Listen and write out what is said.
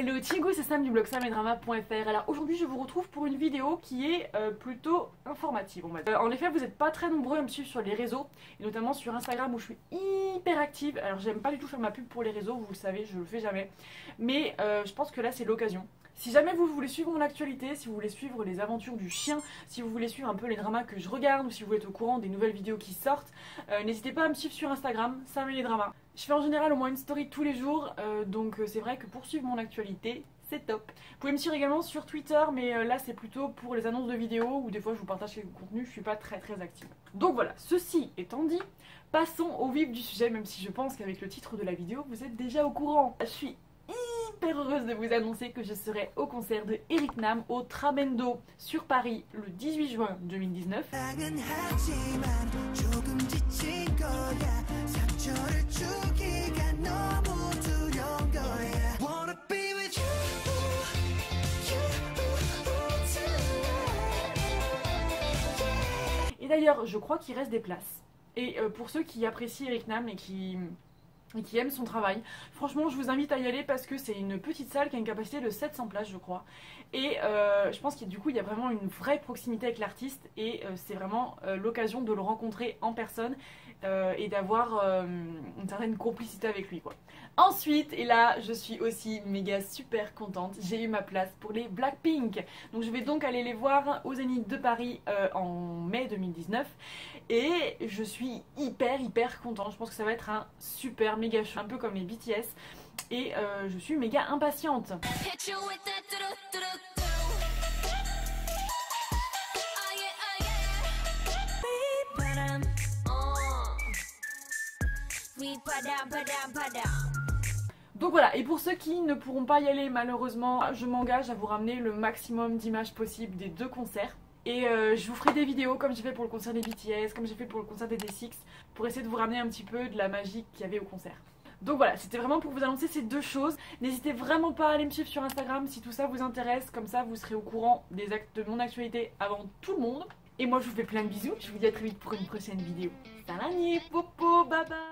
Hello Tingo, c'est Sam du blog samedrama.fr. Alors aujourd'hui je vous retrouve pour une vidéo qui est euh, plutôt informative. Euh, en effet vous n'êtes pas très nombreux à me suivre sur les réseaux, et notamment sur Instagram où je suis hyper active. Alors j'aime pas du tout faire ma pub pour les réseaux, vous le savez, je le fais jamais. Mais euh, je pense que là c'est l'occasion. Si jamais vous voulez suivre mon actualité, si vous voulez suivre les aventures du chien, si vous voulez suivre un peu les dramas que je regarde ou si vous voulez être au courant des nouvelles vidéos qui sortent, n'hésitez pas à me suivre sur Instagram, Sam et les dramas. Je fais en général au moins une story tous les jours, euh, donc euh, c'est vrai que pour suivre mon actualité, c'est top. Vous pouvez me suivre également sur Twitter, mais euh, là c'est plutôt pour les annonces de vidéos ou des fois je vous partage quelques contenus, je suis pas très très active. Donc voilà, ceci étant dit, passons au vif du sujet, même si je pense qu'avec le titre de la vidéo, vous êtes déjà au courant. Je suis hyper heureuse de vous annoncer que je serai au concert de Eric Nam au Trabendo sur Paris le 18 juin 2019. Et d'ailleurs, je crois qu'il reste des places. Et euh, pour ceux qui apprécient Eric Nam et qui et qui aime son travail. Franchement, je vous invite à y aller parce que c'est une petite salle qui a une capacité de 700 places, je crois. Et euh, je pense qu'il du coup, il y a vraiment une vraie proximité avec l'artiste et euh, c'est vraiment euh, l'occasion de le rencontrer en personne et d'avoir une certaine complicité avec lui, quoi. Ensuite, et là, je suis aussi méga super contente, j'ai eu ma place pour les Blackpink. Donc je vais donc aller les voir au Zénith de Paris en mai 2019 et je suis hyper hyper contente. Je pense que ça va être un super méga show, un peu comme les BTS. Et euh, je suis méga impatiente. Donc voilà, et pour ceux qui ne pourront pas y aller malheureusement, je m'engage à vous ramener le maximum d'images possibles des deux concerts. Et euh, je vous ferai des vidéos comme j'ai fait pour le concert des BTS, comme j'ai fait pour le concert des D6, pour essayer de vous ramener un petit peu de la magie qu'il y avait au concert. Donc voilà, c'était vraiment pour vous annoncer ces deux choses. N'hésitez vraiment pas à aller me suivre sur Instagram si tout ça vous intéresse, comme ça vous serez au courant des actes de mon actualité avant tout le monde. Et moi je vous fais plein de bisous, je vous dis à très vite pour une prochaine vidéo. Salam popo, bye bye